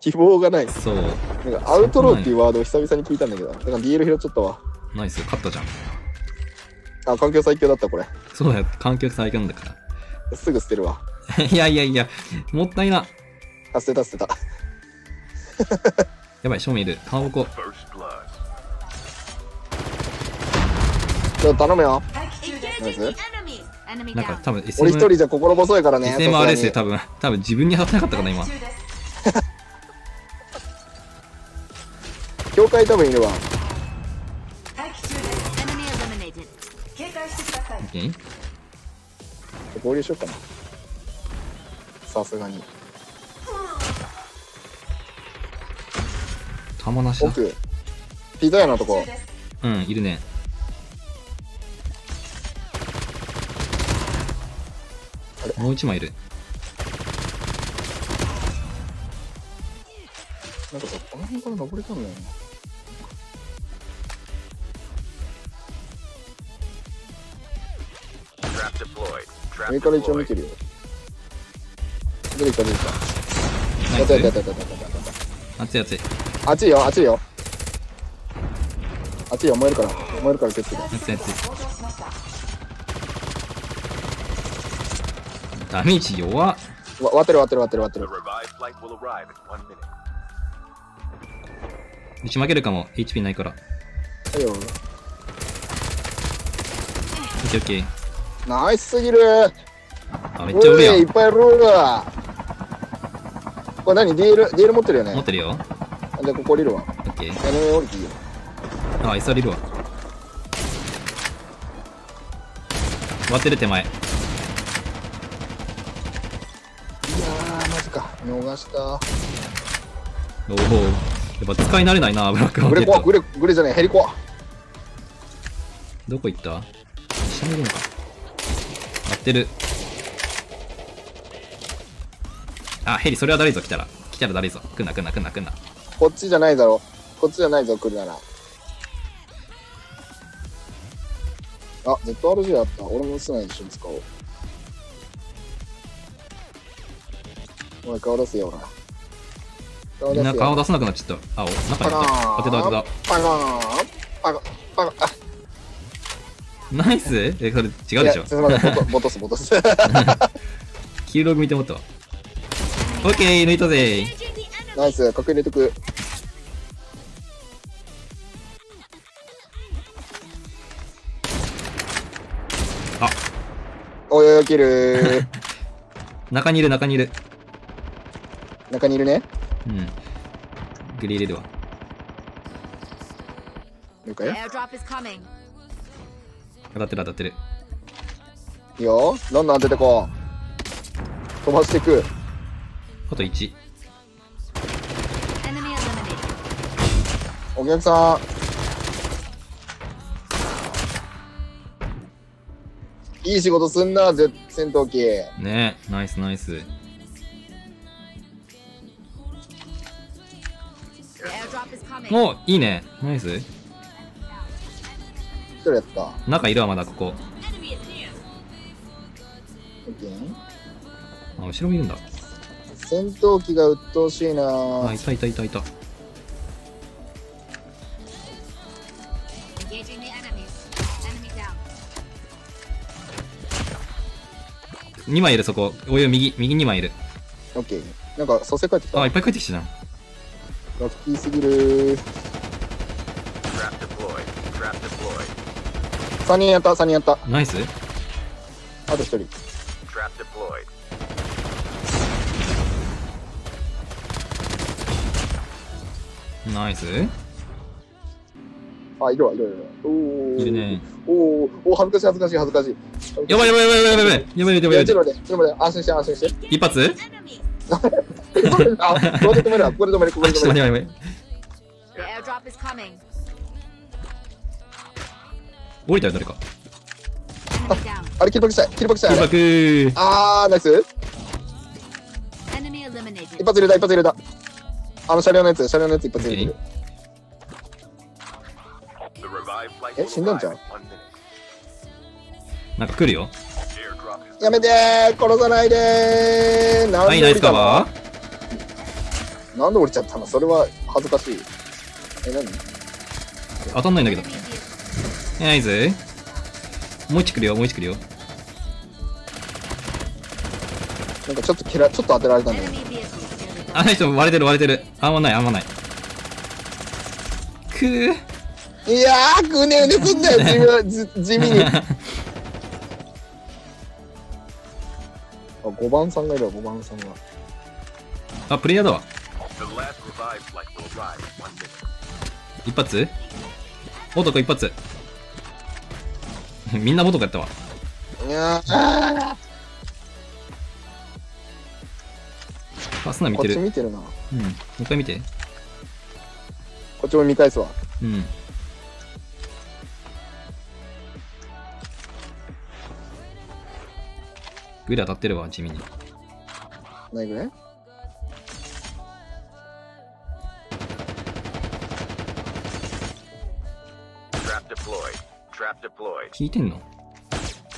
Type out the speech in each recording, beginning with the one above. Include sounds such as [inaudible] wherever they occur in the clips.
希望がない。なんそう。かアウトローっていうワードを久々に聞いたんだけど、だから DL 拾っちゃったわ。ナイス、勝ったじゃん。あ、環境最強だった、これ。そうだよ、環境最強なんだかすぐ捨てるわ。ら。[laughs] いやいやいや、もったいな。あ、捨てた、捨てた。[laughs] やばい、正面いる。かまぼこ。First blood. ちょっと頼むよ。The enemy. Enemy なんか.多分 SM、俺一人じゃ心細いからね。SM あれですよ、さ多分。多分自分に当たってなかったかな、今。すがに教会多分いるわ。Enemy eliminated. オッケー合流しようかな。さすがに。玉なしだ。奥。ピザ屋のとこ。うん、いるね。もう一枚いる。なんかさ、この辺から登れたんだよな。上から一応見.てるよ。出てきた出てきた。ナイやったやったやスったやったやったやった。熱い熱い。熱いよ、熱いよ。熱いよ、燃えるから。燃えるから絶対。熱い熱い。ダメージ弱っ。わ割ってる割ってる割ってる割ってる。うち負けるかも。HP ないから。はいよ。オッケーオッケー。ナイスすぎるあ、めっちゃおるやいっ。ぱいいるわこれ何 ?DL、DL 持ってるよね？持ってるよ。で、ここ降りるわ。オッケー。屋根上降りていいよ。あ、SR いるわ。割ってる手前。いやー、マジか。逃した。おお。やっぱ使い慣れないな、ブラックマーケッグレコ。グレ、グレじゃねえ、ヘリコア。どこ行った？下にいるのか。割ってる。あ、ヘリ、それはだるいぞ、来たら。来たらだるいぞ。来んな、来んな、来んな、来んな。こっちじゃないだろ。こっちじゃないぞ、来るなら。あ、ZRG あった。俺もスナイ一緒に使おう。おい、顔出せよ、ほら。顔みんな顔出出さなくなっちゃった。あ、お、中にいた。当てた当てパカーンパカパカ。ナイス？え、それ違うでしょ？すみません、ボトボトス、ボトス。キーログ見て思ったわ。オッケー、抜いたぜ.ナイス、角入れとく。あ、おいおい、切る。[laughs] 中にいる、中にいる。中にいるね。うん。グリ入れるわ。了解.当たってる当たってる。いいよ。どんどん当ててこう。飛ばしていく。あと1。Enemy eliminated. お客さん。いい仕事すんな、ぜ戦闘機。ねえ、ナイスナイス。おいいね。ナイス。一人やった。中いるわ、まだここ。Enemy is near. オッケーあ、後ろもいるんだ。戦闘機が鬱陶しいなあ、いたいたいたいた。Engaging the enemies. Enemy down. 2枚いる、そこ。お湯、右、右2枚いる。オッケー。なんか、蘇生帰ってきた。あ、いラっぱい帰ってきたじゃん。ッキーすぎる Trap 3人やった、3人やった。ナイスあと1人。ナイスあ、いるわ、いるわ、いるわ。おー。いるね。おー、おー、恥ずかしい、恥ずかしい、恥ずかしい。やばいやばいやばいやばいやばいやばいやばいやばいいやちょっと待って、ちょっと待って、安心して、安心して。一発？あ、[laughs] ここで止めるわ、ここで止める、ここあ、ちょっとで止める。やばいやばい。The airdrop is coming. 降りたよ、誰か。Down. あれ、キルパクしたい、キルパクしたい。あれ一爆あー、ナイス。一発入れた、一発入れた。あの車両のやつ、車両のやつ一発入れてる。え死んだんじゃん.なんか来るよ。やめてー殺さないでーなんはい、ナイスカーバなんで降りちゃったの？それは恥ずかしい。え、何？当たんないんだけどナイス。もう一来るよ、もう一来るよ。なんかちょっと嫌い、ちょっと当てられたんだ.あの人割れてる割れてる。あんまない、あんまない。くー。いやー、ぐねうねすんだよ、地味 [laughs] 地味に。あ、5番さんがいるわ、5番さんが。あ、プレイヤーだわ。一発？男一発。[laughs] みんな男やったわ。あ、スナ見こってちる。見てるな。うん。もう一回見て。こっちも見返すわ。うん。グレ当たってるわ、地味に。何ぐらい？聞いてんの？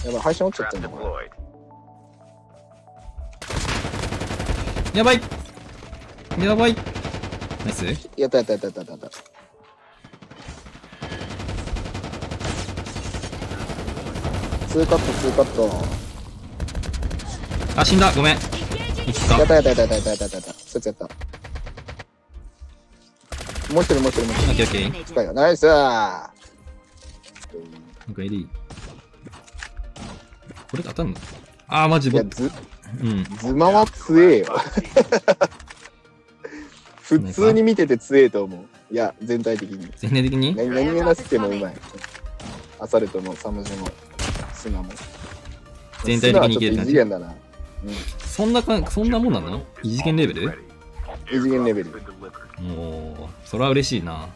やばい、配信落ちちゃっ deployed. やばいやばいナイスやったやったやったやったやった。ツーカット、ツーカット。あ、死んだごめん。生きたやったやったやったやったやったやったやった。そいつやった。もう一人もう一人もう一人。オッケーオッケー。Eliminated. 近いよ。ナイスーなんかエリー。これ当たんの？あー、マジボット。ず、うん。ズマは強えよ。[laughs] 普通に見てて強えと思う。いや、全体的に。全体的に？何何気なくてもうまい。アサルトもサムジもスナも。全体的にいける感じ？次元だな。そんなか、そんなもんなの？異次元レベル？異次元レベル.もう、それは嬉しいな。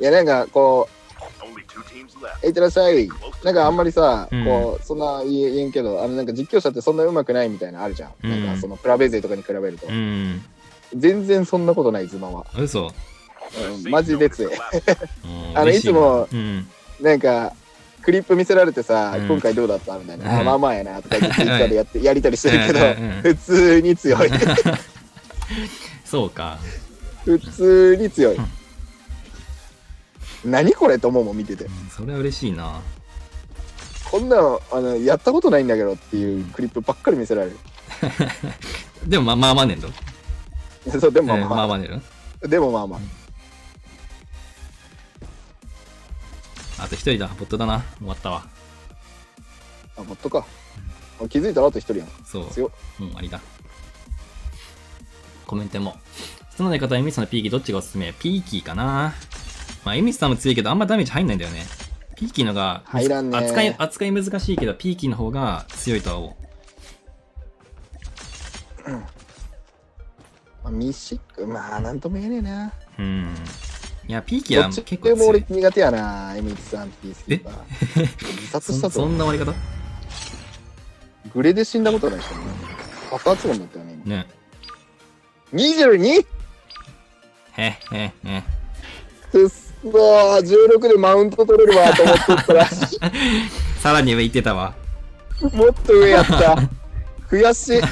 いや、なんかこう、いってらっしゃい。なんかあんまりさ、うんこう、そんな言えんけど、あのなんか実況者ってそんな上手くないみたいなのあるじゃん。うんなんかそのプラベ勢とかに比べるとう。ん。全然そんなことない、ズマは。嘘。うん、マジで強い。うんあの、いつも、うん。なんか、クリップ見せられてさ、うん今回どうだったみたいな、うんあ、まあまあやな、とか言って、ツイッターでやって、やりたりしてるけど普通に強い。[laughs] そうか。普通に強い。何これと思うもん見ててう。んそれは嬉しいな。こんなの、あの、やったことないんだけどっていうクリップばっかり見せられる。[laughs] でもまあまあまあねんと。[laughs] そう、でもうんまあまあ、まあまあね。でもまあまあ。あと一人だ。ボットだな。終わったわ。あ、ボットか。あ気づいたらあと一人やん。そう。強っ。うん、ありだ。コメントも。質の出方、エミスのピーキーどっちがおすすめ？ピーキーかな。まあ、エミスさんも強いけど、あんまダメージ入んないんだよね。ピーキーのが、入らんね扱い、扱い難しいけど、ピーキーの方が強いとは思まあ、ミシック、まあ、なんとも言えねえな。う。うん。いや、ピーキーは結構強いでも俺。苦手やな、エミリさん、ピースキーパー。[laughs] 自殺したそそとんな終わり方？グレで死んだことない人ね。爆発音だったよね、今。ね。22? へへへ。くっそー、16でマウント取れるわと思っとったら、[laughs] さらに上行ってたわ。もっと上やった。悔しい。